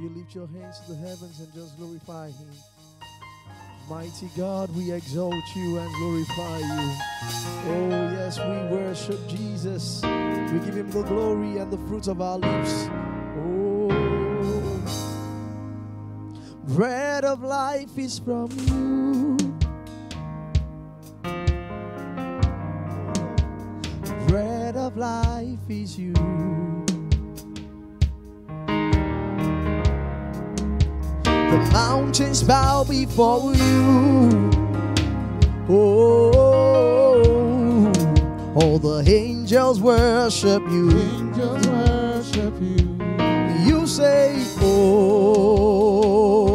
you lift your hands to the heavens and just glorify Him? Mighty God, we exalt you and glorify you. Oh, yes, we worship Jesus. We give Him the glory and the fruits of our lips. Oh, bread of life is from you. Bread of life is you. mountains bow before you. Oh, all the angels worship you. Angels worship you. You say, Oh.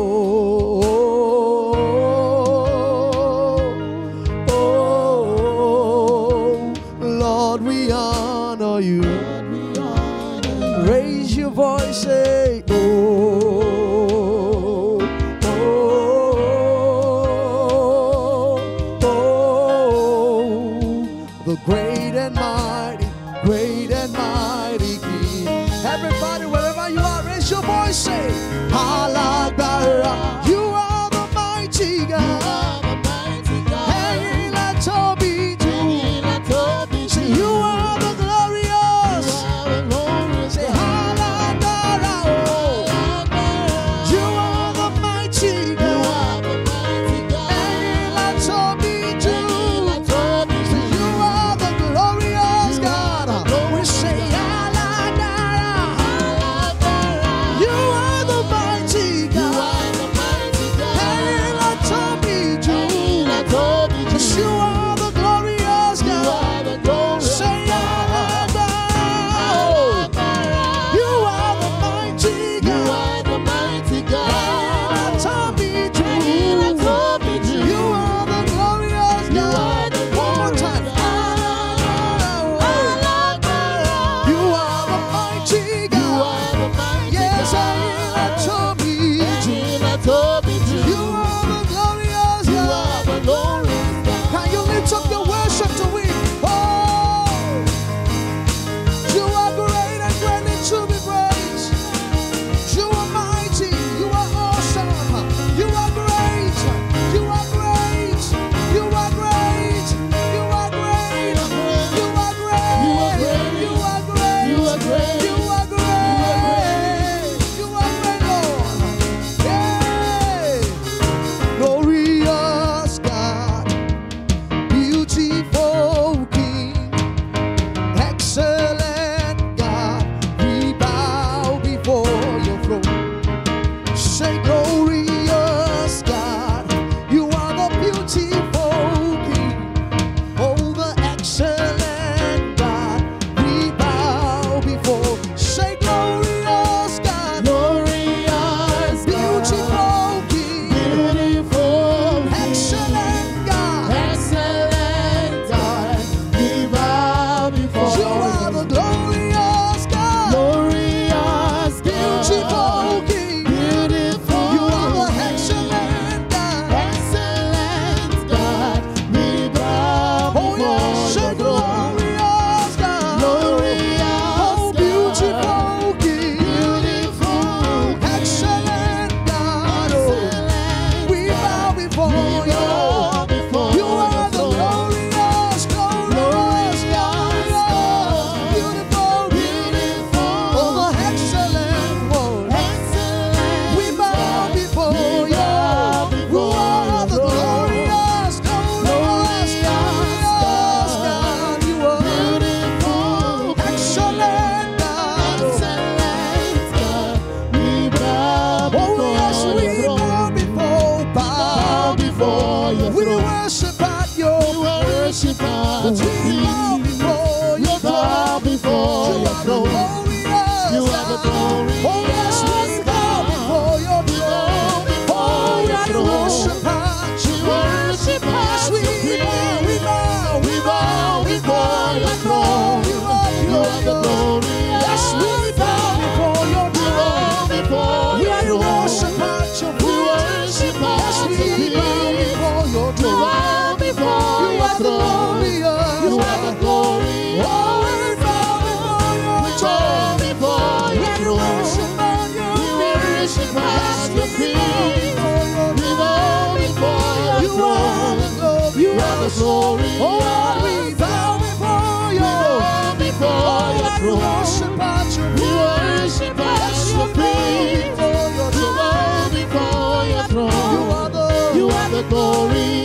you are the glory. Oh we bow before you. We bow before your throne. Worship at your feet. Worship at your feet. Bow before your throne. You are the glory.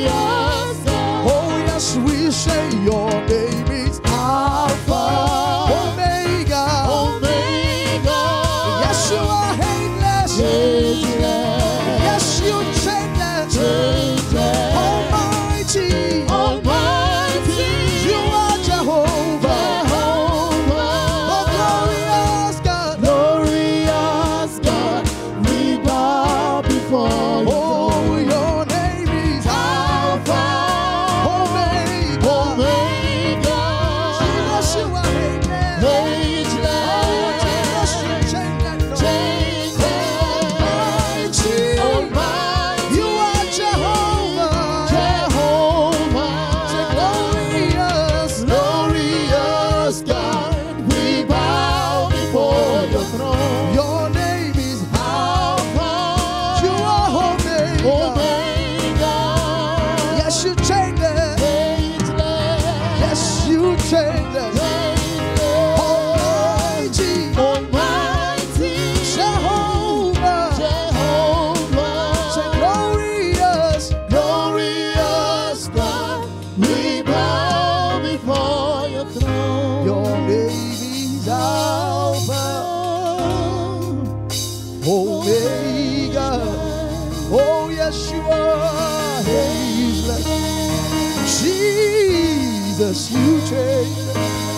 way.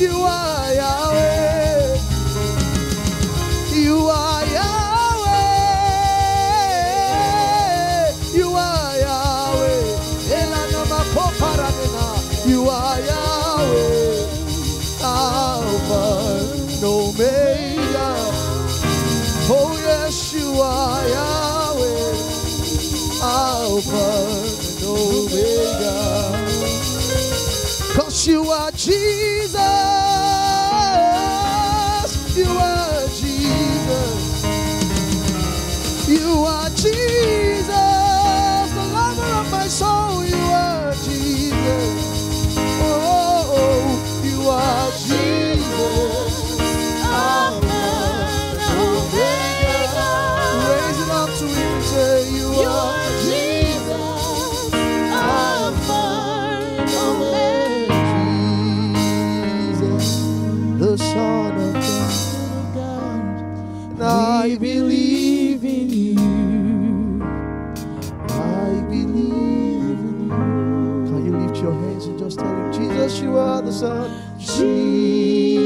You are Yahweh. You are Yahweh. You are Yahweh. You are Yahweh. Alpha Omega. Oh yes, you are Yahweh. Alpha. Jesus. up Jesus,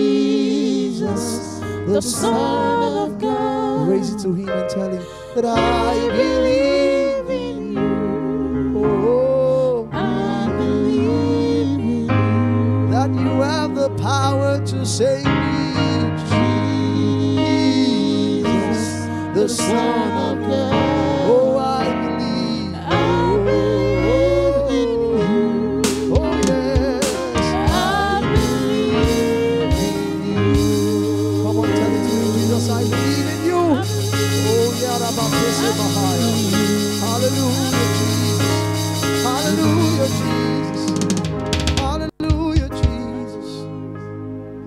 the Son of God. Raise it to him and tell him that I believe in you. Oh, I believe in you. That you have the power to save me, Jesus, the Son of God.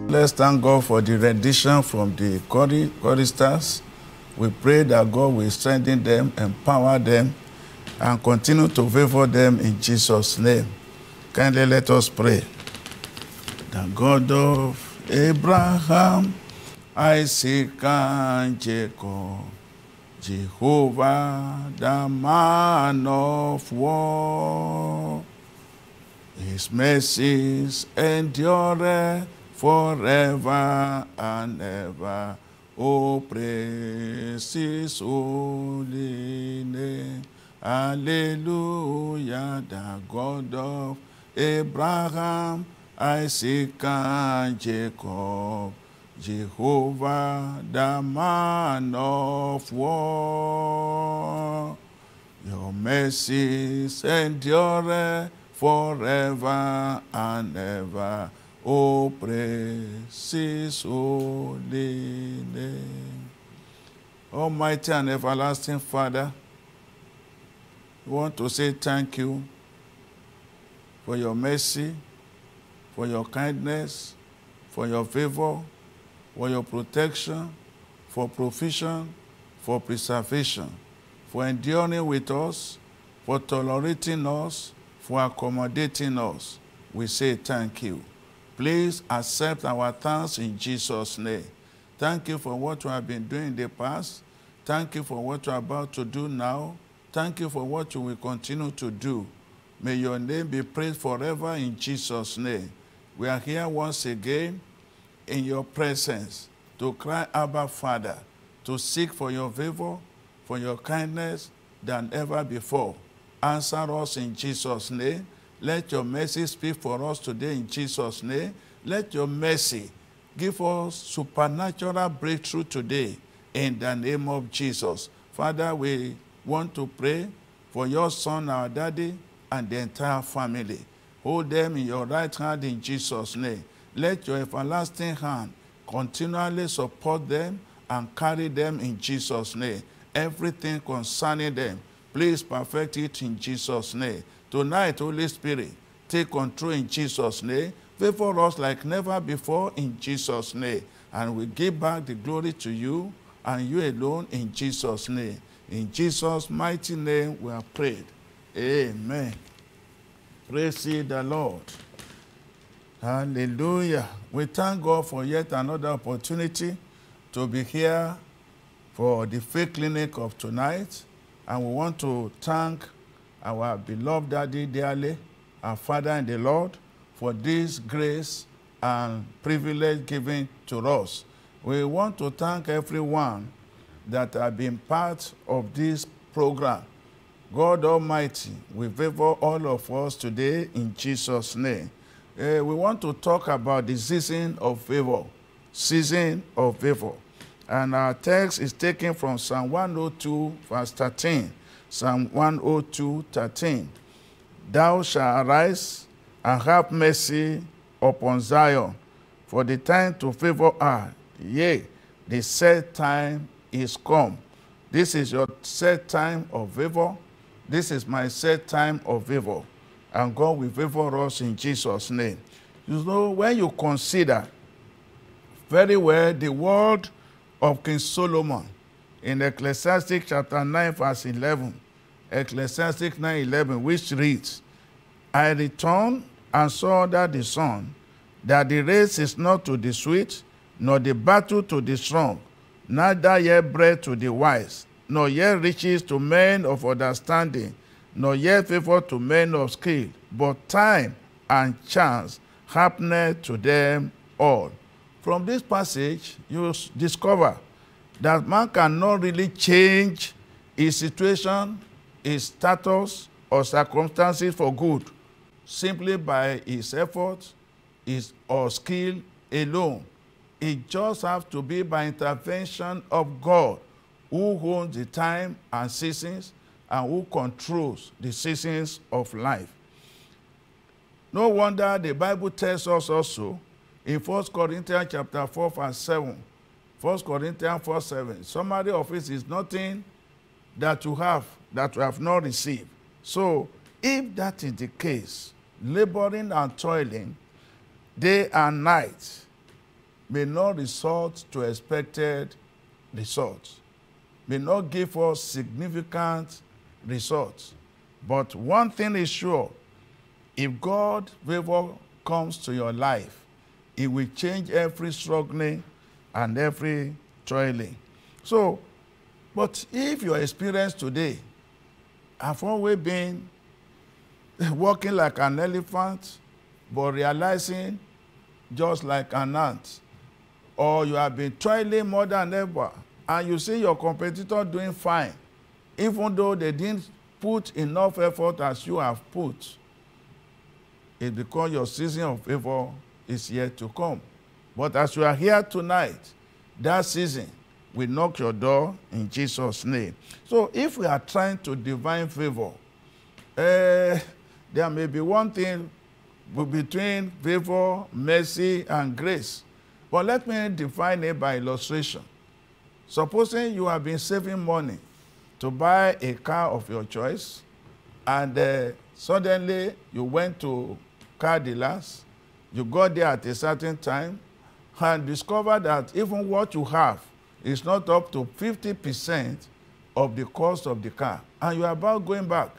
Let's thank God for the rendition from the chori- choristers. We pray that God will strengthen them, empower them, and continue to favor them in Jesus' name. Kindly let us pray. The God of Abraham, Isaac, and Jacob, Jehovah, the man of war. His mercies endure forever and ever. Oh, praise His holy name. Hallelujah, the God of Abraham, Isaac, and Jacob. Jehovah, the man of war. Your mercies endure forever and ever. Praise His holy name. Almighty and everlasting Father, we want to say thank you for your mercy, for your kindness, for your favor, for your protection, for provision, for preservation, for enduring with us, for tolerating us, for accommodating us. We say thank you. Please accept our thanks in Jesus' name. Thank you for what you have been doing in the past. Thank you for what you are about to do now. Thank you for what you will continue to do. May your name be praised forever in Jesus' name. We are here once again in your presence to cry, Abba, Father, to seek for your favor, for your kindness than ever before. Answer us in Jesus' name. Let your mercy speak for us today in Jesus' name. Let your mercy give us supernatural breakthrough today in the name of Jesus. Father, we want to pray for your son, our daddy, and the entire family. Hold them in your right hand in Jesus' name. Let your everlasting hand continually support them and carry them in Jesus' name. Everything concerning them, please perfect it in Jesus' name. Tonight, Holy Spirit, take control in Jesus' name. Favor us like never before in Jesus' name. And we give back the glory to you and you alone in Jesus' name. In Jesus' mighty name, we have prayed. Amen. Praise the Lord. Hallelujah. We thank God for yet another opportunity to be here for the faith clinic of tonight. And we want to thank our beloved daddy dearly, our Father in the Lord, for this grace and privilege given to us. We want to thank everyone that have been part of this program. God Almighty we favor all of us today in Jesus' name. Uh, we want to talk about the season of favor. Season of favor. And our text is taken from Psalm 102, verse 13. Psalm 102, 13. Thou shalt arise and have mercy upon Zion, for the time to favor her. Yea, the set time is come. This is your set time of favor. This is my set time of favor. And God will favor us in Jesus' name. You know, when you consider very well the word of King Solomon in Ecclesiastic chapter 9, verse 11, Ecclesiastic 9 11, which reads, I returned and saw that the sun that the race is not to the swift, nor the battle to the strong, neither yet bread to the wise, nor yet riches to men of understanding, nor yet favor to men of skill, but time and chance happened to them all. From this passage, you discover that man cannot really change his situation, his status, or circumstances for good simply by his effort is or skill alone. It just has to be by intervention of God who owns the time and seasons and who controls the seasons of life. No wonder the Bible tells us also in 1 Corinthians chapter 4 verse 7. 1 Corinthians 4 7. Summary of it is nothing that you have that you have not received. So if that is the case, laboring and toiling day and night may not result to expected results, may not give us significant results. But one thing is sure, if God favor comes to your life, it will change every struggling and every toiling. So, but if your experience today have always been walking like an elephant, but realizing just like an ant, or you have been toiling more than ever, and you see your competitor doing fine, even though they didn't put enough effort as you have put, it's because your season of favor is yet to come. But as you are here tonight, that season will knock your door in Jesus' name. So if we are trying to divine favor, uh, there may be one thing between favor, mercy, and grace. But let me define it by illustration. Supposing you have been saving money to buy a car of your choice, and uh, suddenly you went to car dealers, you got there at a certain time, and discovered that even what you have is not up to 50% of the cost of the car, and you are about going back.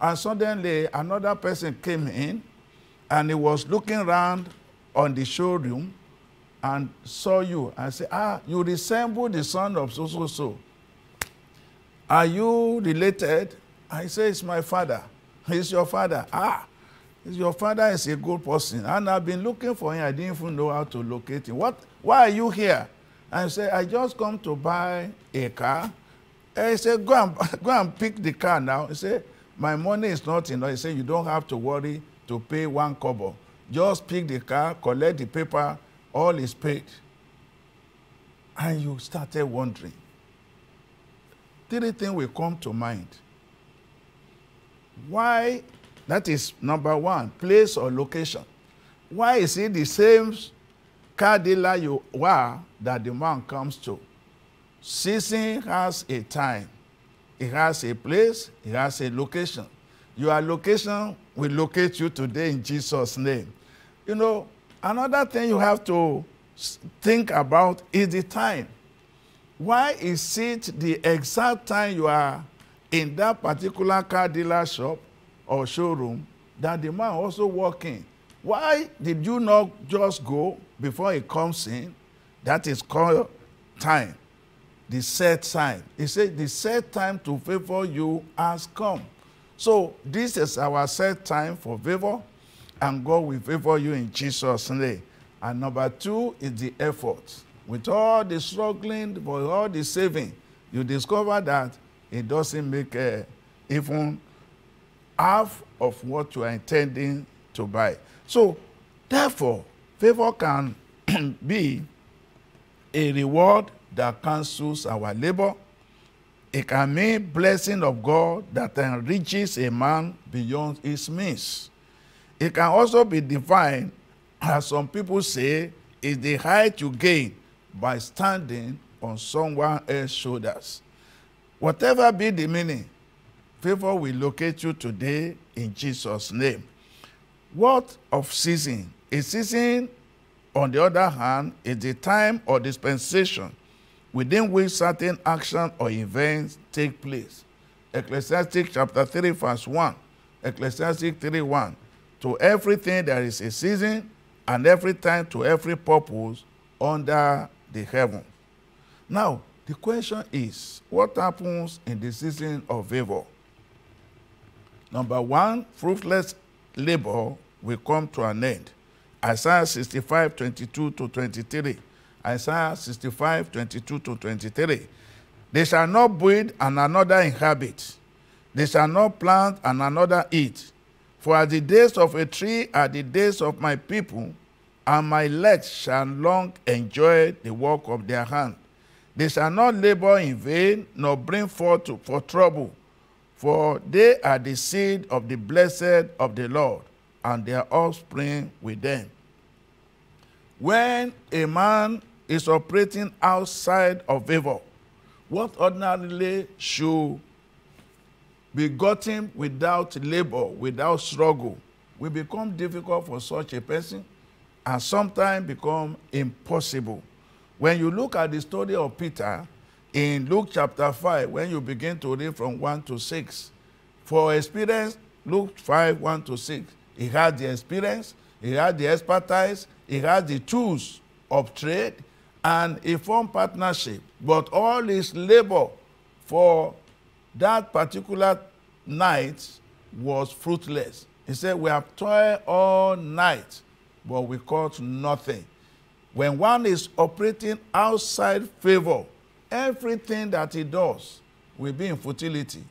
And suddenly another person came in, and he was looking around on the showroom and saw you and said, Ah, you resemble the son of so so so. Are you related? I say, It's my father. He's your father. Ah, your father is a good person. And I've been looking for him. I didn't even know how to locate him. What, why are you here? I said, I just come to buy a car. And he said, go and, go and pick the car now. He said, my money is not enough. He said, you don't have to worry to pay one kobo. Just pick the car, collect the paper, all is paid. And you started wondering. Three things will come to mind. Why, that is number one, place or location. Why is it the same car dealer you were that the man comes to? Season has a time. It has a place, it has a location. Your location will locate you today in Jesus' name. You know, another thing you have to think about is the time. Why is it the exact time you are in that particular car dealer shop or showroom that the man also working? Why did you not just go before he comes in? That is called time. The set time. He said the set time to favor you has come. So this is our set time for favor, and God will favor you in Jesus' name. And number two is the effort. With all the struggling, with all the saving, you discover that it doesn't make uh, even half of what you are intending to buy. So, therefore, favor can be a reward that cancels our labor. It can mean blessing of God that enriches a man beyond his means. It can also be defined, as some people say, is the height you gain by standing on someone else's shoulders. Whatever be the meaning, favor will locate you today in Jesus' name. What of season? A season, on the other hand, is the time or dispensation within which certain action or events take place. Ecclesiastes chapter 3, verse 1. Ecclesiastes 3 1. To everything there is a season, and every time to every purpose under the heaven. Now, the question is what happens in the season of favor? Number one, fruitless labor will come to an end. Isaiah 65 22 to 23. Isaiah 65 22 to 23. They shall not build and another inhabit. They shall not plant and another eat. For as the days of a tree are the days of my people, and my legs shall long enjoy the work of their hand. They shall not labor in vain, nor bring forth to- for trouble, for they are the seed of the blessed of the Lord, and their offspring with them. When a man is operating outside of favor, what ordinarily should be gotten without labor, without struggle, will become difficult for such a person and sometimes become impossible. When you look at the story of Peter in Luke chapter 5, when you begin to read from 1 to 6, for experience, Luke 5, 1 to 6, he had the experience, he had the expertise, he had the tools of trade, and he formed partnership. But all his labor for that particular night was fruitless. He said, We have toiled all night, but we caught nothing. When one is operating outside favor, everything that he does will be in futility.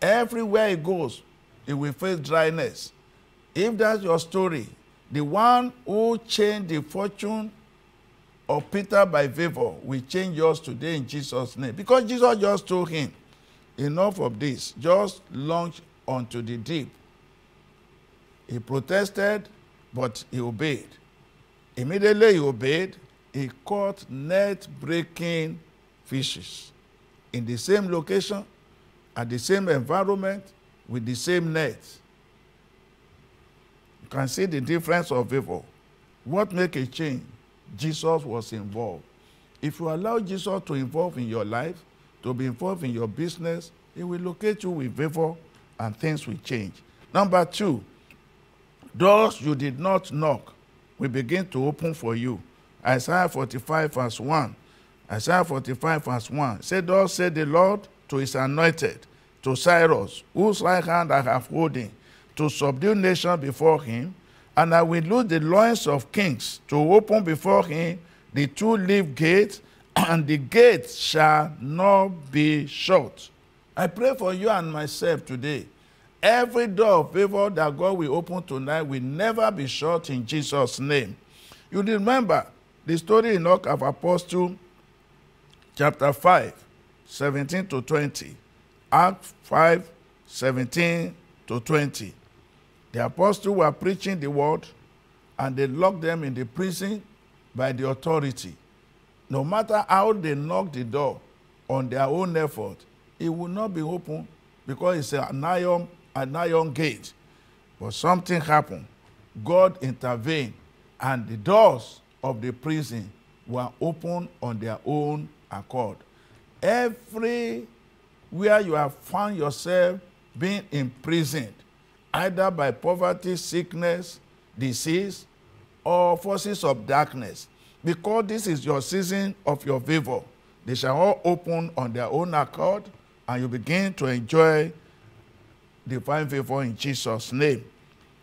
Everywhere he goes, he will face dryness. If that's your story, the one who changed the fortune of Peter by favor will change yours today in Jesus' name. Because Jesus just told him, enough of this, just launch onto the deep. He protested, but he obeyed. Immediately he obeyed, he caught net breaking fishes in the same location, at the same environment, with the same net. You can see the difference of favor. What make a change? Jesus was involved. If you allow Jesus to involve in your life, to be involved in your business, he will locate you with favor and things will change. Number two, doors you did not knock will begin to open for you. Isaiah 45 verse 1. Isaiah 45 verse 1. Say, Thus said the Lord to his anointed, to Cyrus, whose right hand I have holding, to subdue nations before him, and I will loose the loins of kings to open before him the two-leaf gates, and the gate shall not be shut. I pray for you and myself today. Every door of favor that God will open tonight will never be shut in Jesus' name. You remember the story in Acts of Apostle, chapter 5, 17 to 20. Act 5, 17 to 20. The apostles were preaching the word and they locked them in the prison by the authority. No matter how they knock the door on their own effort, it will not be open because it's an iron, an iron gate. But something happened. God intervened and the doors of the prison were opened on their own accord. Everywhere you have found yourself being imprisoned, either by poverty, sickness, disease, or forces of darkness, because this is your season of your favor, they shall all open on their own accord, and you begin to enjoy divine favor in Jesus' name.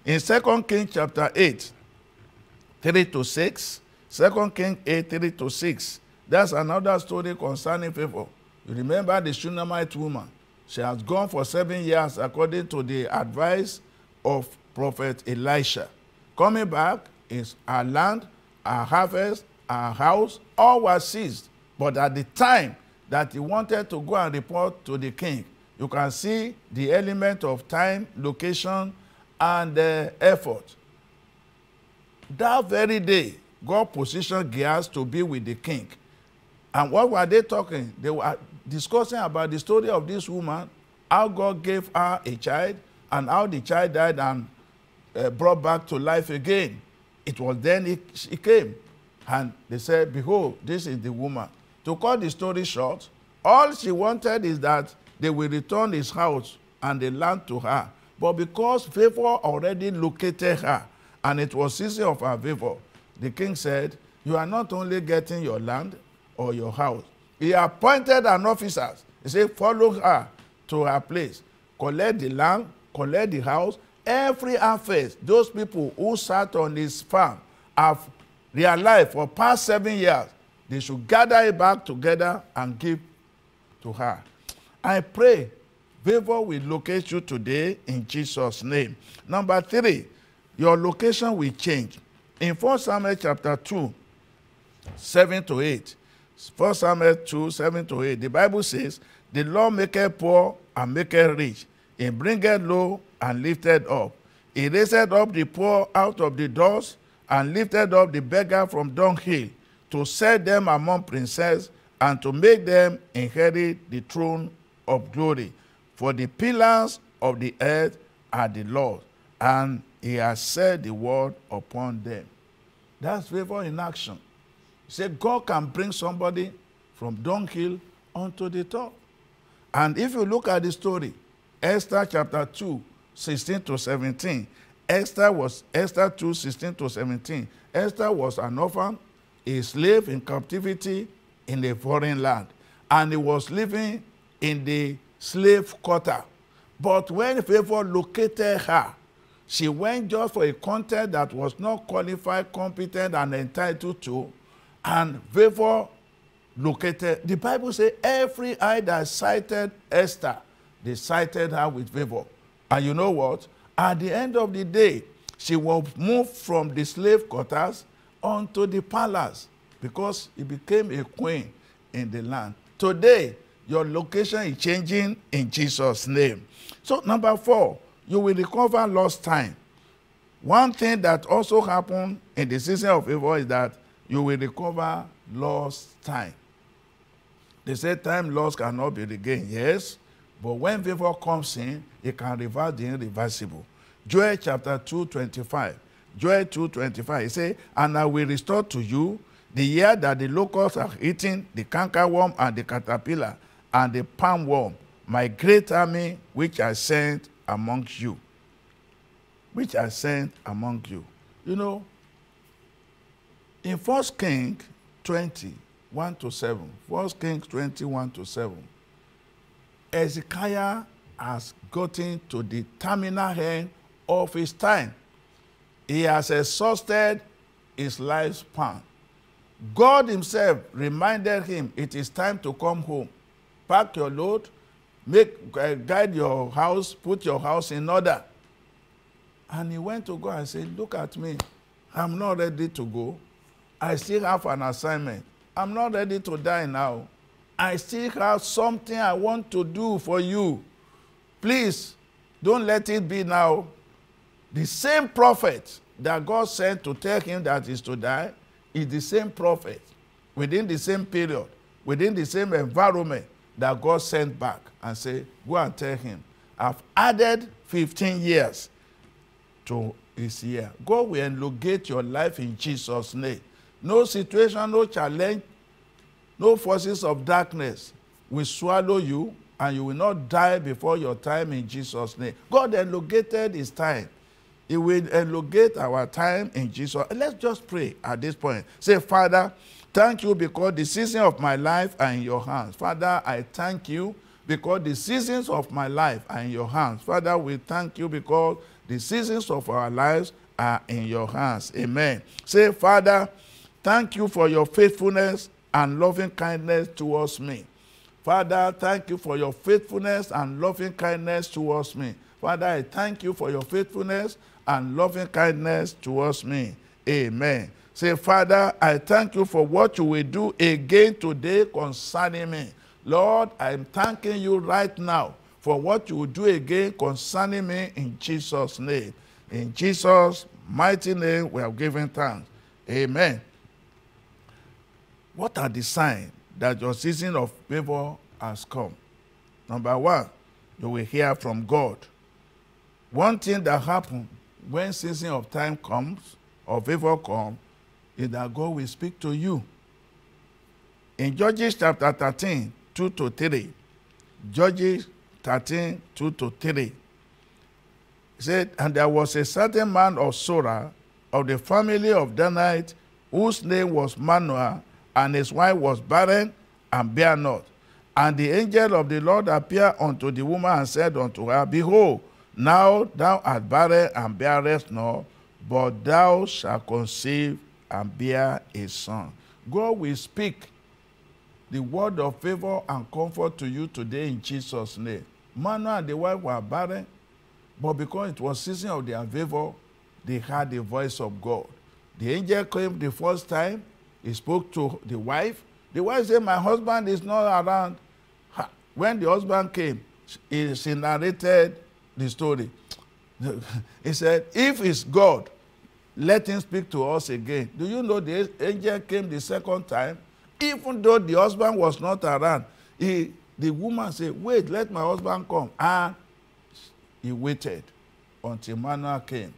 In 2 Kings chapter 8, 3 to 6, 2 Kings 8, 3 to 6, that's another story concerning favor. You remember the Shunammite woman. She has gone for seven years according to the advice of prophet Elisha. Coming back is her land, her harvest, her house, all were seized. But at the time that he wanted to go and report to the king, you can see the element of time, location, and uh, effort. That very day, God positioned Gehazi to be with the king. And what were they talking? They were discussing about the story of this woman, how God gave her a child, and how the child died and uh, brought back to life again. It was then he, she came. And they said, Behold, this is the woman. To cut the story short, all she wanted is that they will return his house and the land to her. But because favor already located her, and it was easy of her favor, the king said, You are not only getting your land or your house, he appointed an officer. He said, Follow her to her place, collect the land, collect the house. Every harvest, those people who sat on his farm have realized for past seven years, they should gather it back together and give to her. I pray favor will locate you today in Jesus' name. Number three, your location will change. In 1 Samuel chapter 2, 7 to 8, 1 Samuel 2, 7 to 8, the Bible says, The Lord maketh poor and maketh rich. He bringeth low and lifted up. He raised up the poor out of the dust and lifted up the beggar from dunghill to set them among princes and to make them inherit the throne of glory. For the pillars of the earth are the Lord, and he has set the word upon them. That's favor in action. Say God can bring somebody from dunghill onto the top. And if you look at the story, Esther chapter 2, 16 to 17, Esther was Esther 2, 16 to 17. Esther was an orphan, a slave in captivity in a foreign land, and he was living in the slave quarter. But when favor located her, she went just for a content that was not qualified, competent, and entitled to, and favor located. The Bible says every eye that cited Esther, they cited her with favor. And you know what? At the end of the day, she was moved from the slave quarters onto the palace because she became a queen in the land. Today, your location is changing in Jesus' name. So, number four, you will recover lost time. One thing that also happened in the season of favor is that you will recover lost time. They say time lost cannot be regained. Yes, but when favor comes in, it can reverse the irreversible. Joel chapter 2, 25. Joel 2, 25. He say, And I will restore to you the year that the locusts have eaten, the cankerworm and the caterpillar, and the palmworm, my great army which I sent among you. Which I sent among you. You know, in 1 King 20, 1 to 7, 1 Kings 21 to 7, Ezekiah has gotten to the terminal end of his time. He has exhausted his lifespan. God himself reminded him it is time to come home. Pack your load, make uh, guide your house, put your house in order. And he went to God and said, Look at me. I'm not ready to go. I still have an assignment. I'm not ready to die now. I still have something I want to do for you. Please, don't let it be now. The same prophet that God sent to tell him that he's to die is the same prophet within the same period, within the same environment that God sent back and say, go and tell him, I've added 15 years to his year. God will elongate your life in Jesus' name. No situation, no challenge, no forces of darkness will swallow you and you will not die before your time in Jesus' name. God elongated his time. He will elongate our time in Jesus. Let's just pray at this point. Say, Father, thank you because the season of my life are in your hands. Father, I thank you because the seasons of my life are in your hands. Father, we thank you because the seasons of our lives are in your hands. Amen. Say, Father, thank you for your faithfulness and loving kindness towards me. Father, thank you for your faithfulness and loving kindness towards me. Father, I thank you for your faithfulness and loving kindness towards me. Amen. Say, Father, I thank you for what you will do again today concerning me. Lord, I'm thanking you right now for what you will do again concerning me in Jesus' name. In Jesus' mighty name, we have given thanks. Amen. What are the signs that your season of favor has come? Number one, you will hear from God. One thing that happens when season of time comes or favor comes is that God will speak to you. In Judges chapter 13, 2 to 3, Judges 13, 2 to 3, he said, And there was a certain man of Zorah of the family of Danite, whose name was Manoah, and his wife was barren and bare not. And the angel of the Lord appeared unto the woman and said unto her, Behold, now thou art barren and bearest not, but thou shalt conceive and bear a son. God will speak the word of favor and comfort to you today in Jesus' name. Manoah and the wife were barren, but because it was season of their favor, they heard the voice of God. The angel came the first time. He spoke to the wife. The wife said, My husband is not around. When the husband came, he, narrated the story. he said, If it's God, let him speak to us again. Do you know the angel came the second time? Even though the husband was not around, he, the woman said, Wait, let my husband come. And he waited until Manoah came.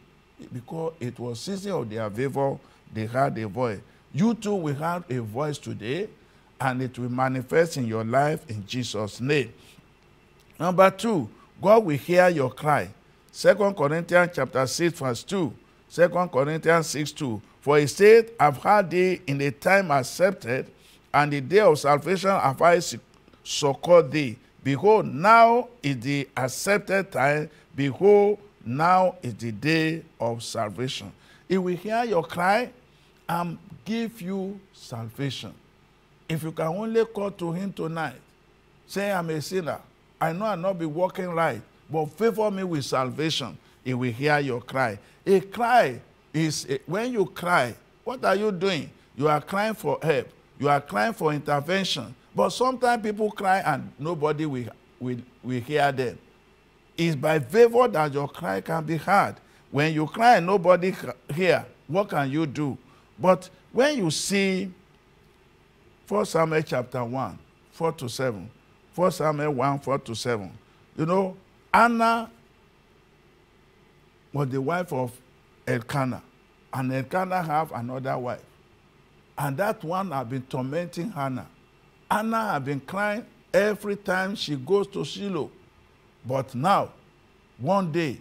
Because it was season of their favor, they had a voice. You too will have a voice today, and it will manifest in your life in Jesus' name. Number two, God will hear your cry. 2 Corinthians chapter 6, verse 2. 2 Corinthians 6, 2. For he said, I've heard thee in the time accepted, and the day of salvation have I succored thee. Behold, now is the accepted time. Behold, now is the day of salvation. He will hear your cry and give you salvation. If you can only call to him tonight, say, I'm a sinner. I know I'll not be walking right, but favor me with salvation. He will hear your cry. A cry is a, when you cry, what are you doing? You are crying for help. You are crying for intervention. But sometimes people cry and nobody will, will, will hear them. It's by favor that your cry can be heard. When you cry and nobody hear, what can you do? But when you see 1 Samuel chapter 1, 4 to 7, 1 Samuel 1, 4 to 7, you know, Hannah was the wife of Elkanah, and Elkanah have another wife. And that one had been tormenting Hannah. Hannah had been crying every time she goes to Shiloh. But now, one day,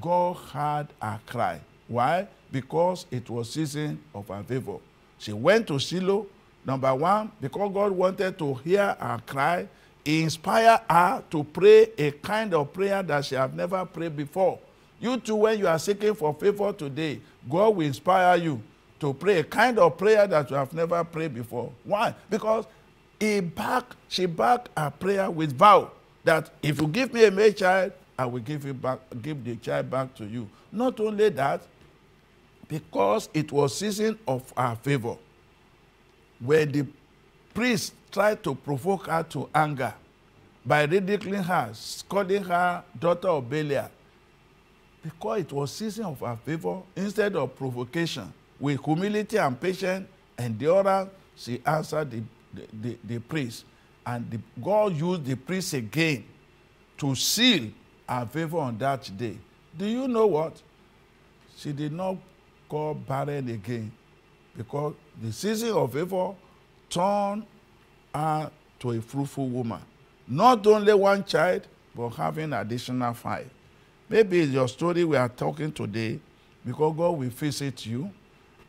God heard her cry. Why? Because it was season of her favor. She went to Shiloh. Number one, because God wanted to hear her cry, He inspired her to pray a kind of prayer that she had never prayed before. You too, when you are seeking for favor today, God will inspire you to pray a kind of prayer that you have never prayed before. Why? Because he back, she backed her prayer with vow that if you give me a male child, I will give you back, give the child back to you. Not only that, because it was season of her favor, when the priest tried to provoke her to anger by ridiculing her, calling her daughter of Belial, because it was season of her favor, instead of provocation, with humility and patience, endurance, she answered the, the, the, the priest. And the, God used the priest again to seal her favor on that day. Do you know what? She did not call barren again because the season of favor turned her to a fruitful woman. Not only one child, but having additional five. Maybe it's your story we are talking today because God will visit you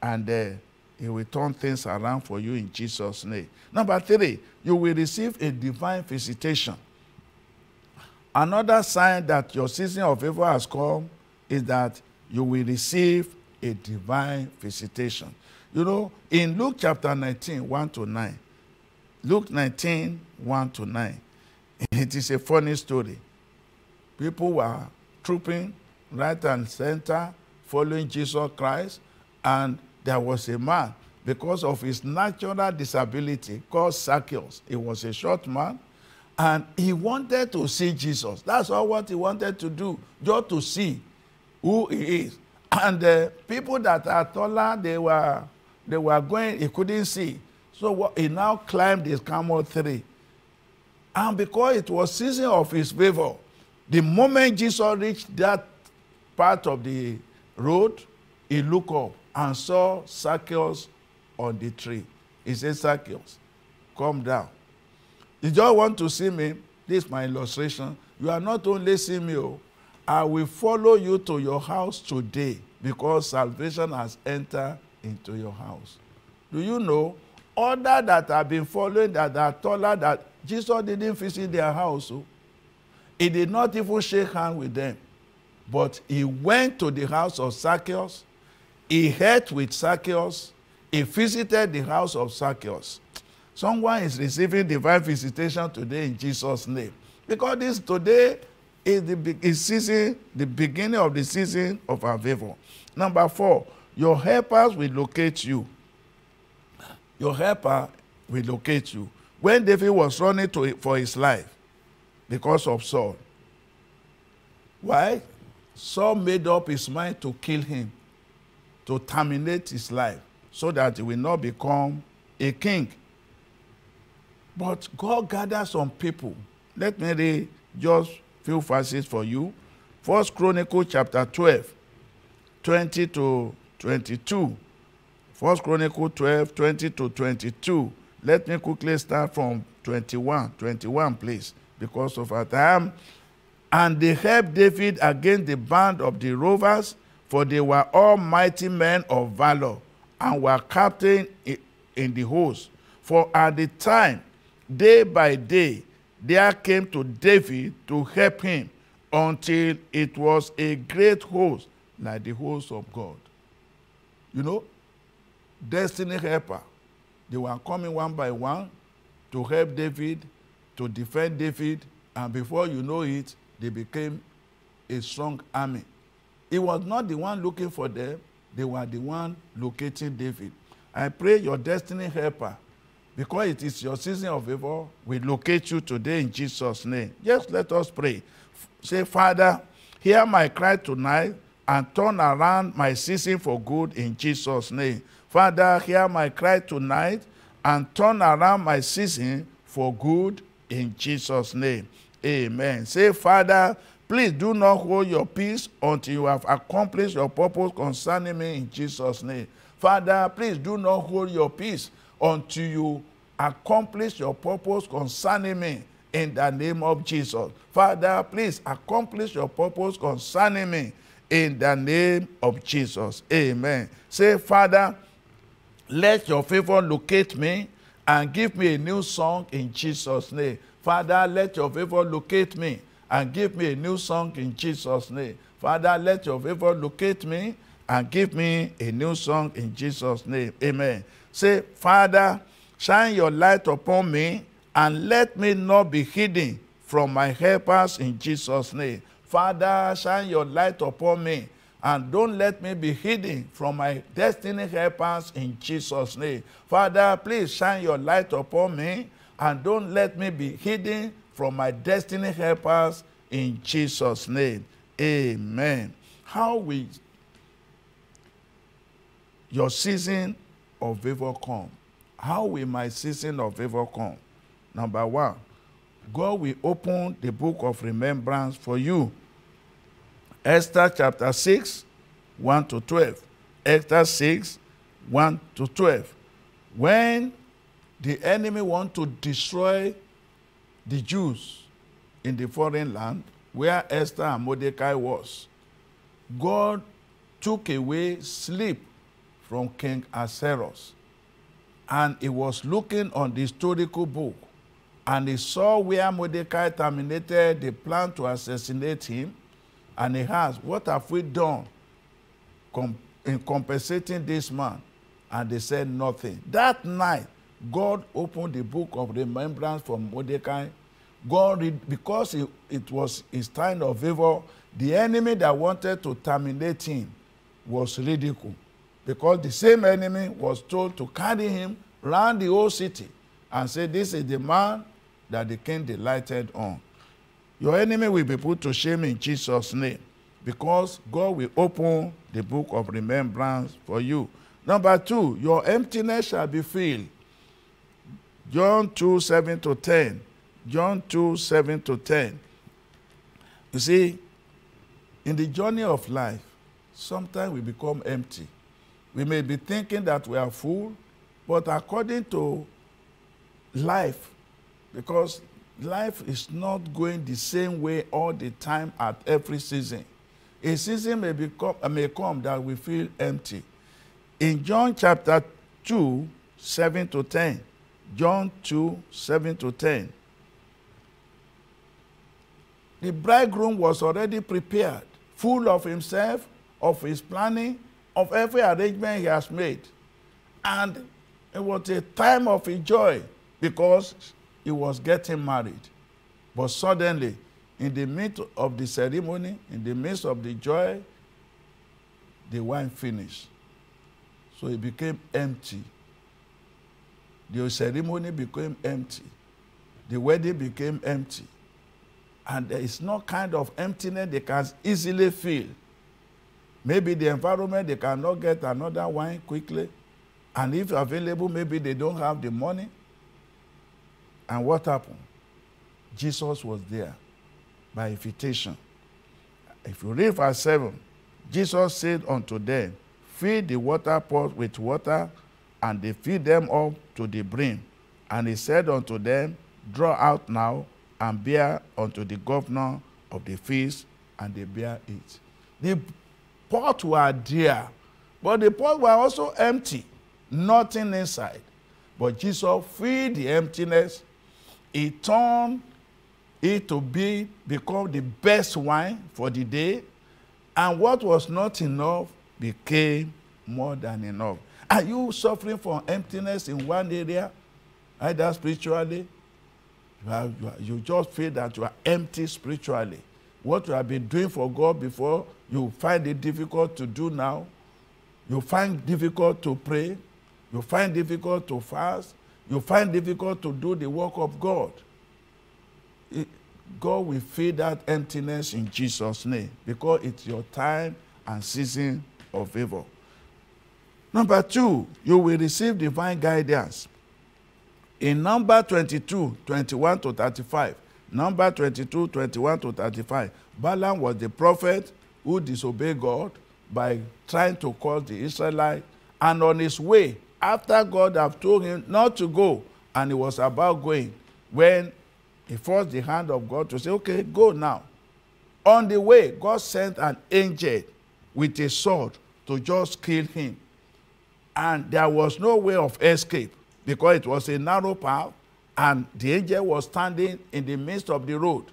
and uh, He will turn things around for you in Jesus' name. Number three, you will receive a divine visitation. Another sign that your season of favor has come is that you will receive a divine visitation. You know, in Luke chapter 19, 1 to 9, Luke 19, 1 to 9, it is a funny story. People were trooping right and center, following Jesus Christ, and there was a man, because of his natural disability, called Zacchaeus. He was a short man, and he wanted to see Jesus. That's all what he wanted to do, just to see who he is. And the people that are taller, they were, they were going, he couldn't see. So he now climbed sycamore tree. And because it was season of his favor, the moment Jesus reached that part of the road, he looked up and saw Zacchaeus on the tree. He said, Zacchaeus, come down. You just want to see me? This is my illustration. You are not only seeing me, oh, I will follow you to your house today because salvation has entered into your house. Do you know? Other that have been following that are taller that Jesus didn't visit their house. Oh. He did not even shake hands with them. But he went to the house of Zacchaeus. He ate with Zacchaeus. He visited the house of Zacchaeus. Someone is receiving divine visitation today in Jesus' name. Because this today is the is season, the beginning of the season of our favor. Number four, Your helpers will locate you. Your helper will locate you. When David was running to, for his life because of Saul, why? Saul made up his mind to kill him, to terminate his life, so that he will not become a king. But God gathered some people. Let me read just few verses for you. First Chronicle chapter 12, 20 to 22. First Chronicle 12, 20 to 22. Let me quickly start from 21. 21, please, because of our. And they helped David against the band of the rovers, for they were all mighty men of valor, and were captain in the host. For at the time, day by day, there came to David to help him until it was a great host, like the host of God. You know, destiny helper. They were coming one by one to help David, to defend David, and before you know it, they became a strong army. He was not the one looking for them, they were the one locating David. I pray your destiny helper, because it is your season of favor, we locate you today in Jesus' name. Just let us pray. F- Say, Father, hear my cry tonight and turn around my season for good in Jesus' name. Father, hear my cry tonight and turn around my season for good in Jesus' name. Amen. Say, Father, please do not hold your peace until you have accomplished your purpose concerning me in Jesus' name. Father, please do not hold your peace until you accomplish your purpose concerning me in the name of Jesus. Father, please accomplish your purpose concerning me in the name of Jesus. Amen. Say, Father, let your favor locate me and give me a new song in Jesus' name. Father, let your favor locate me and give me a new song in Jesus' name. Father, let your favor locate me and give me a new song in Jesus' name. Amen. Say, Father, shine your light upon me and let me not be hidden from my helpers in Jesus' name. Father, shine your light upon me and don't let me be hidden from my destiny helpers in Jesus' name. Father, please shine your light upon me and don't let me be hidden from my destiny helpers in Jesus' name. Amen. How will your season of favor come? How will my season of favor come? Number one, God will open the book of remembrance for you. Esther chapter 6, 1 to 12. Esther 6, 1 to 12. When the enemy want to destroy the Jews in the foreign land where Esther and Mordecai was, God took away sleep from King Ahasuerus. And he was looking on the historical book and he saw where Mordecai terminated the plan to assassinate him. And he asked, What have we done in compensating this man? And they said, Nothing. That night, God opened the book of remembrance for Mordecai. God, read, because it, was his time of favor, the enemy that wanted to terminate him was ridiculed. Because the same enemy was told to carry him round the whole city and say, This is the man that the king delighted on. Your enemy will be put to shame in Jesus' name because God will open the book of remembrance for you. Number two, your emptiness shall be filled. John 2 7 to 10. John 2 7 to 10. You see, in the journey of life, sometimes we become empty. We may be thinking that we are full, but according to life, because life is not going the same way all the time at every season. A season may, become, uh, may come that we feel empty. In John chapter 2, 7 to 10, John 2, 7 to 10, the bridegroom was already prepared, full of himself, of his planning, of every arrangement he has made. And it was a time of joy because he was getting married. But suddenly, in the midst of the ceremony, in the midst of the joy, the wine finished. So it became empty. The ceremony became empty. The wedding became empty. And there is no kind of emptiness they can easily feel. Maybe the environment, they cannot get another wine quickly. And if available, maybe they don't have the money. And what happened? Jesus was there by invitation. If you read verse 7, Jesus said unto them, Fill the water pot with water, and they filled them up to the brim. And he said unto them, Draw out now, and bear unto the governor of the feast, and they bear it. The pot were there, but the pot were also empty, nothing inside. But Jesus filled the emptiness. He turned it to be become the best wine for the day, and what was not enough became more than enough. Are you suffering from emptiness in one area, either spiritually? You, are, you, are, you just feel that you are empty spiritually. What you have been doing for God before, you find it difficult to do now. You find difficult to pray. You find difficult to fast. You find difficult to do the work of God. It, God will fill that emptiness in Jesus' name because it's your time and season of favor. Number two, you will receive divine guidance. In number 22, 21 to 35, number 22, 21 to 35, Balaam was the prophet who disobeyed God by trying to cause the Israelites. And on his way, after God had told him not to go, and he was about going, when he forced the hand of God to say, okay, go now. On the way, God sent an angel with a sword to just kill him. And there was no way of escape because it was a narrow path and the angel was standing in the midst of the road.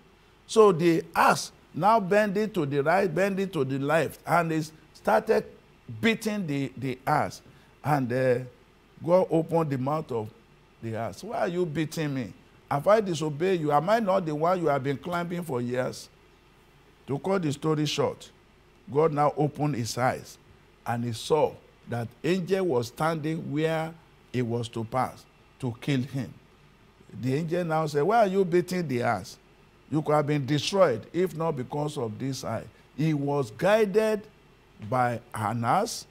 So the ass now bending to the right, bending to the left, and he started beating the, the ass. And uh, God opened the mouth of the ass. Why are you beating me? Have I disobeyed you? Am I not the one you have been climbing for years? To cut the story short, God now opened his eyes and he saw that angel was standing where he was to pass to kill him. The angel now said, Why are you beating the ass? You could have been destroyed if not because of this eye. He was guided by an ass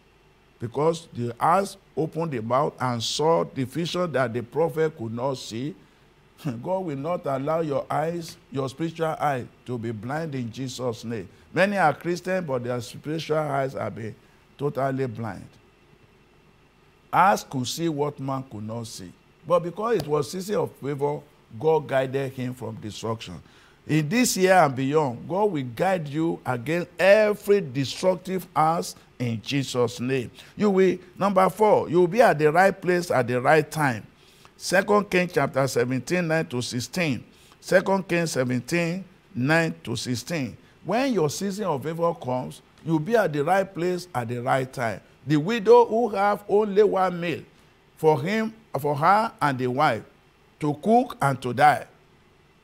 because the ass opened the mouth and saw the vision that the prophet could not see. God will not allow your eyes, your spiritual eye, to be blind in Jesus' name. Many are Christian, but their spiritual eyes are be totally blind. Eyes could see what man could not see. But because it was season of favor, God guided him from destruction. In this year and beyond, God will guide you against every destructive act in Jesus' name. You will, number four, you will be at the right place at the right time. Second Kings chapter 17, 9 to 16. Second Kings 17, 9 to 16. When your season of favor comes, you'll be at the right place at the right time. The widow who have only one meal for him, for her and the wife, to cook and to die.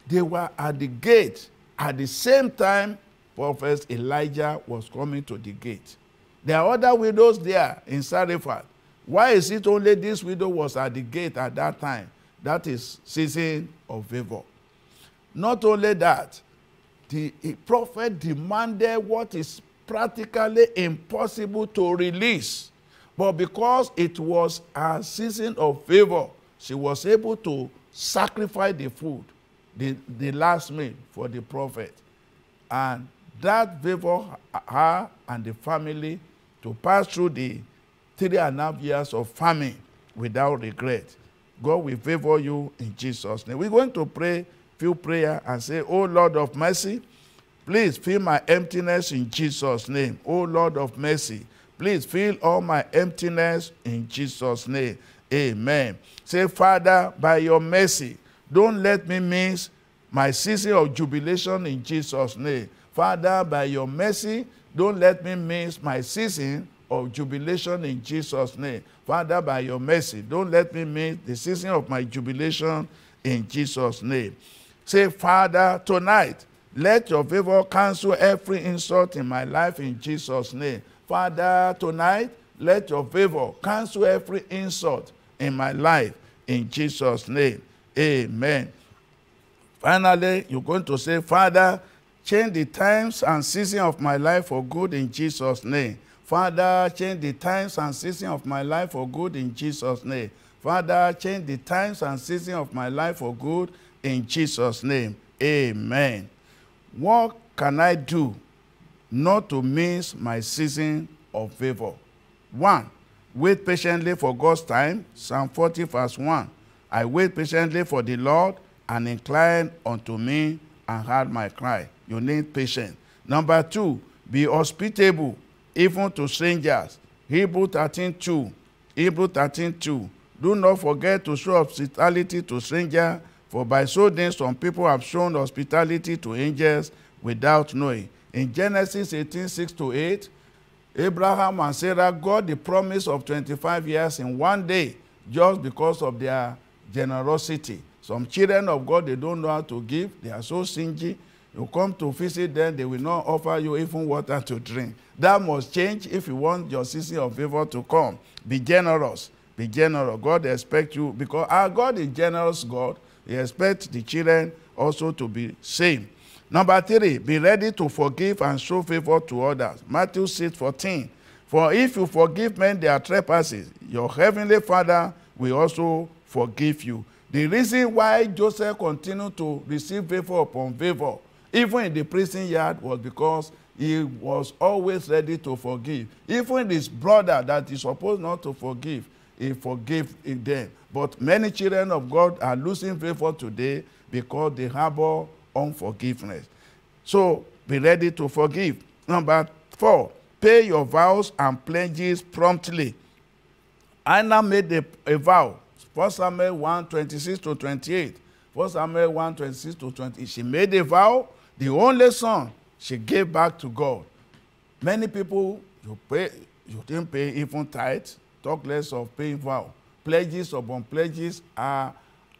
They were at the gate at the same time Prophet Elijah was coming to the gate. There are other widows there in Zarephath. Why is it only this widow was at the gate at that time? That is season of favor. Not only that, the prophet demanded what is practically impossible to release. But because it was a season of favor, she was able to sacrifice the food, the, the last meal for the prophet. And that favor her and the family to pass through the three and a half years of famine without regret. God will favor you in Jesus' name. We're going to pray few prayer and say, Oh Lord of mercy, please fill my emptiness in Jesus' name. Oh Lord of mercy, please fill all my emptiness in Jesus' name. Amen. Say, Father, by your mercy, don't let me miss my season of jubilation in Jesus' name. Father, by your mercy, don't let me miss my season of jubilation in Jesus' name. Father, by your mercy, don't let me miss the season of my jubilation in Jesus' name. Say, Father, tonight, let your favor cancel every insult in my life in Jesus' name. Father, tonight, let your favor cancel every insult in my life. In Jesus' name, amen. Finally, you're going to say, Father, change the times and season of my life for good in Jesus' name. Father, change the times and season of my life for good in Jesus' name. Father, change the times and season of my life for good in Jesus' name. Amen. What can I do not to miss my season of favor? One, wait patiently for God's time. Psalm 40, verse 1. I wait patiently for the Lord and incline unto me and heard my cry. You need patience. Number two, be hospitable even to strangers. Hebrew 13 2. Hebrew 13 2. Do not forget to show hospitality to strangers, for by so doing some people have shown hospitality to angels without knowing. In Genesis 18 6 to 8, Abraham and Sarah got the promise of 25 years in one day just because of their generosity. Some children of God, they don't know how to give. They are so stingy. You come to visit them, they will not offer you even water to drink. That must change if you want your season of favor to come. Be generous. Be generous. God expects you, because our God is generous God. He expects the children also to be same. Number three, be ready to forgive and show favor to others. Matthew 6, 14. For if you forgive men their trespasses, your heavenly Father will also forgive you. The reason why Joseph continued to receive favor upon favor, even in the prison yard, was because he was always ready to forgive. Even his brother that is supposed not to forgive, he forgave them. But many children of God are losing favor today because they harbor unforgiveness. So be ready to forgive. Number four, pay your vows and pledges promptly. Hannah made a, a vow. 1 Samuel 1 26 to 28. 1 Samuel 1 26 to 20. She made a vow, the only son she gave back to God. Many people, you pay, you didn't pay even tithe, talk less of paying vow. Pledges upon pledges are,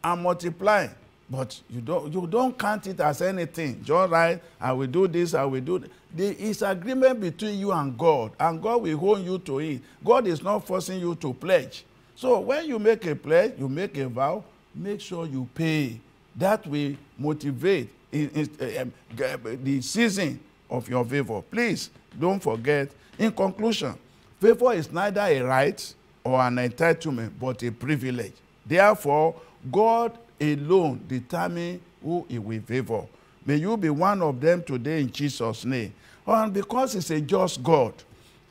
are multiplying. But you don't, you don't count it as anything. Just right, I will do this, I will do that. There is agreement between you and God, and God will hold you to it. God is not forcing you to pledge. So when you make a pledge, you make a vow, make sure you pay. That will motivate in, uh, the season of your favor. Please don't forget. In conclusion, favor is neither a right or an entitlement, but a privilege. Therefore, God alone determines who he will favor. May you be one of them today in Jesus' name. And because he's a just God,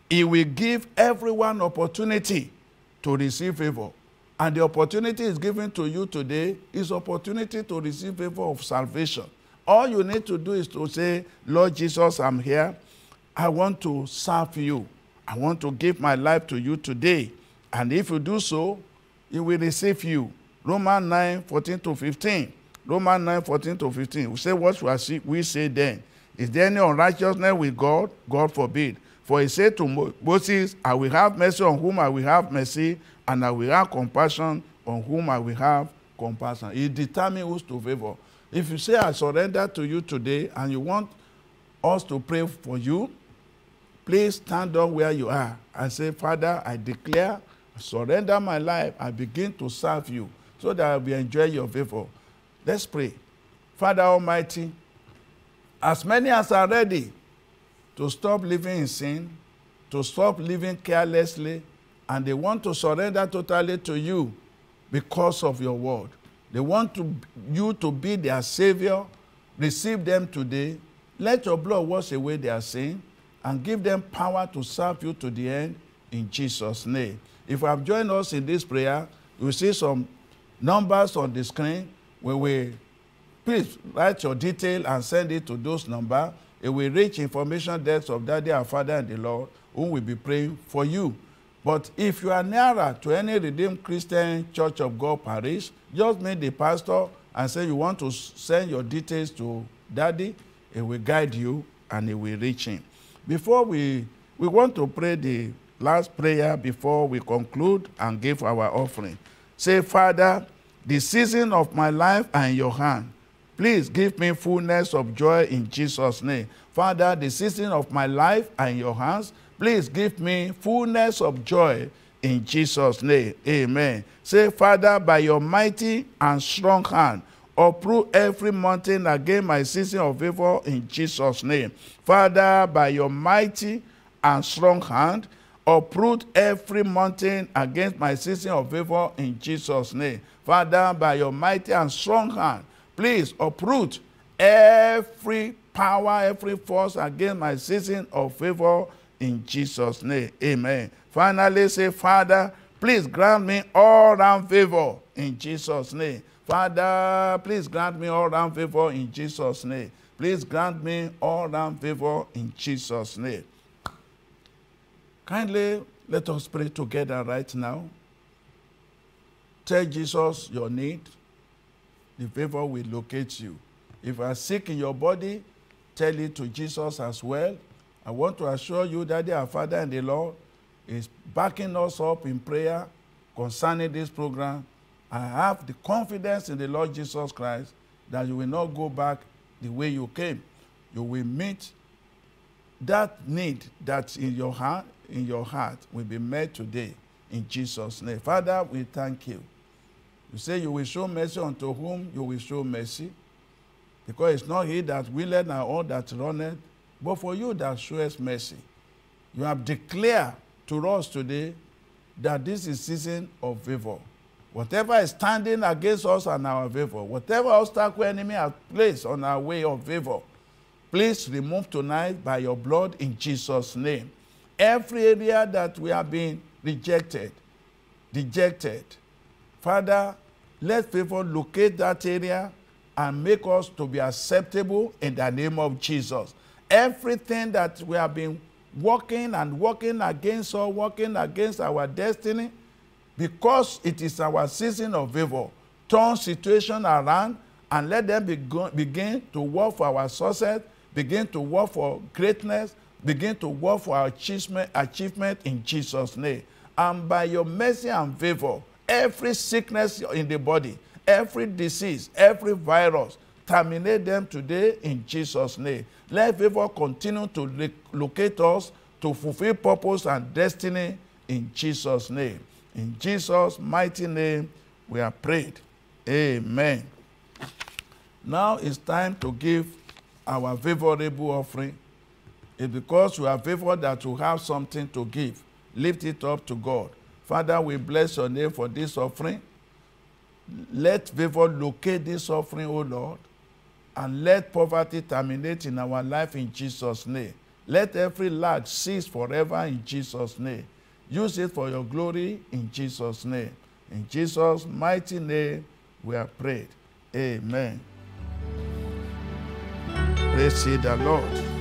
he will give everyone opportunity to receive favor. And the opportunity is given to you today is opportunity to receive favor of salvation. All you need to do is to say, Lord Jesus, I'm here. I want to serve you. I want to give my life to you today. And if you do so, he will receive you. Romans 9, 14 to 15. Romans 9, 14 to 15. We say, What we say then? Is there any unrighteousness with God? God forbid. For he said to Moses, I will have mercy on whom I will have mercy, and I will have compassion on whom I will have compassion. He determines who's to favor. If you say, I surrender to you today, and you want us to pray for you, please stand up where you are and say, Father, I declare, I surrender my life, I begin to serve you so that I will enjoy your favor. Let's pray. Father Almighty, as many as are ready to stop living in sin, to stop living carelessly, and they want to surrender totally to you because of your word. They want to, you to be their savior. Receive them today. Let your blood wash away their sin and give them power to serve you to the end in Jesus' name. If you have joined us in this prayer, you will see some numbers on the screen. We will please write your detail and send it to those numbers. It will reach information desk of Daddy and Father and the Lord, who will be praying for you. But if you are nearer to any Redeemed Christian Church of God parish, just meet the pastor and say you want to send your details to Daddy. He will guide you and he will reach him. Before we, we want to pray the last prayer before we conclude and give our offering. Say, Father, the season of my life are in your hand. Please give me fullness of joy in Jesus' name. Father, the season of my life are in your hands. Please give me fullness of joy in Jesus' name. Amen. Say, Father, by your mighty and strong hand, uproot every mountain against my season of favor in Jesus' name. Father, by your mighty and strong hand, uproot every mountain against my season of favor in Jesus' name. Father, by your mighty and strong hand, please uproot every power, every force against my season of favor in Jesus' name. Amen. Finally, say, Father, please grant me all round favor in Jesus' name. Father, please grant me all round favor in Jesus' name. Please grant me all round favor in Jesus' name. Kindly let us pray together right now. Tell Jesus your need. The favor will locate you. If you are sick in your body, tell it to Jesus as well. I want to assure you that our Father and the Lord is backing us up in prayer concerning this program. I have the confidence in the Lord Jesus Christ that you will not go back the way you came. You will meet that need that's in your heart, in your heart will be met today in Jesus' name. Father, we thank you. You say you will show mercy unto whom you will show mercy. Because it's not he that willeth nor all that runneth, but for you that showest mercy. You have declared to us today that this is season of favor. Whatever is standing against us and our favor, whatever obstacle enemy has placed on our way of favor, please remove tonight by your blood in Jesus' name. Every area that we have been rejected, dejected, Father, let favor locate that area and make us to be acceptable in the name of Jesus. Everything that we have been working and working against or working against our destiny, because it is our season of favor, turn situation around and let them begin to work for our success, begin to work for greatness, begin to work for our achievement, achievement in Jesus' name. And by your mercy and favor, every sickness in the body, every disease, every virus, terminate them today in Jesus' name. Let favor continue to locate us to fulfill purpose and destiny in Jesus' name. In Jesus' mighty name, we are prayed. Amen. Now it's time to give our favorable offering. It's because we are favored that we have something to give. Lift it up to God. Father, we bless your name for this offering. Let favor locate this offering, O Lord, and let poverty terminate in our life in Jesus' name. Let every lack cease forever in Jesus' name. Use it for your glory in Jesus' name. In Jesus' mighty name, we are prayed. Amen. Praise the Lord.